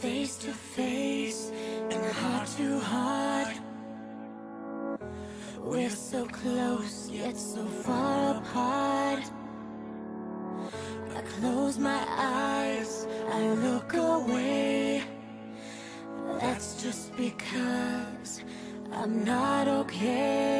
face to face and heart to heart. We're so close, yet so far apart. I close my eyes, I look away. That's just because I'm not okay.